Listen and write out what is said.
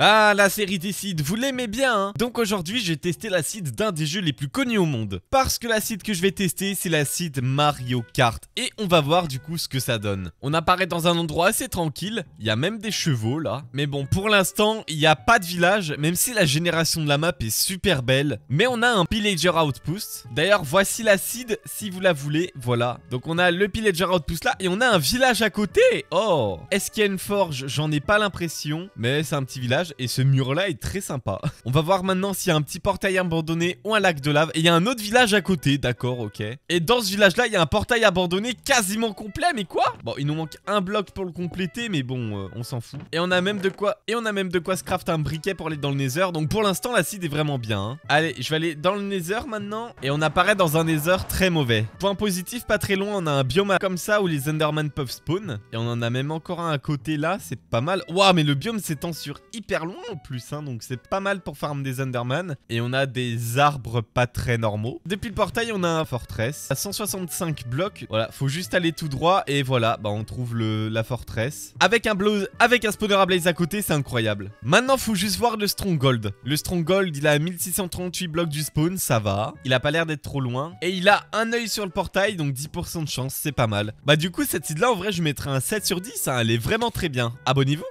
Ah, la série des sites, vous l'aimez bien, hein Donc aujourd'hui, je vais tester la site d'un des jeux les plus connus au monde. Parce que la site que je vais tester, c'est la site Mario Kart. Et on va voir du coup ce que ça donne. On apparaît dans un endroit assez tranquille. Il y a même des chevaux là. Mais bon, pour l'instant, il n'y a pas de village, même si la génération de la map est super belle. Mais on a un Pillager Outpost. D'ailleurs, voici la site si vous la voulez. Voilà. Donc on a le Pillager Outpost là et on a un village à côté. Oh Est-ce qu'il y a une forge? J'en ai pas l'impression. Mais c'est un petit village et ce mur là est très sympa. On va voir maintenant s'il y a un petit portail abandonné ou un lac de lave et il y a un autre village à côté, d'accord, ok. Et dans ce village là, il y a un portail abandonné quasiment complet, mais quoi? Bon, il nous manque un bloc pour le compléter, mais bon, euh, on s'en fout. Et on a même de quoi et on a même de quoi se craft un briquet pour aller dans le nether, donc pour l'instant la seed est vraiment bien. Hein. Allez, je vais aller dans le nether maintenant et on apparaît dans un nether très mauvais. Point positif, pas très loin, on a un biome comme ça où les enderman peuvent spawn et on en a même encore un à côté là, c'est pas mal. Waouh, mais le biome s'étend sur hyper loin en plus, hein, donc c'est pas mal pour farm des Enderman. Et on a des arbres pas très normaux. Depuis le portail, on a un fortress à 165 blocs. Voilà, faut juste aller tout droit et voilà, bah on trouve le, la forteresse. Avec un, avec un spawner à blaze à côté, c'est incroyable. Maintenant, faut juste voir le stronghold. Le stronghold, il a 1638 blocs du spawn, ça va. Il a pas l'air d'être trop loin. Et il a un œil sur le portail, donc 10% de chance, c'est pas mal. Bah du coup, cette site là, en vrai, je mettrais un 7 sur 10, hein, elle est vraiment très bien. Abonnez-vous